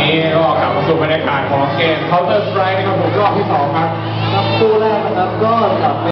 นี้ก็กลับมาสู่บรรยากาศของเกม Counter Strike นะครับผมรอบที่สองครับ ครับคู่แรกนะครับก็กลับไป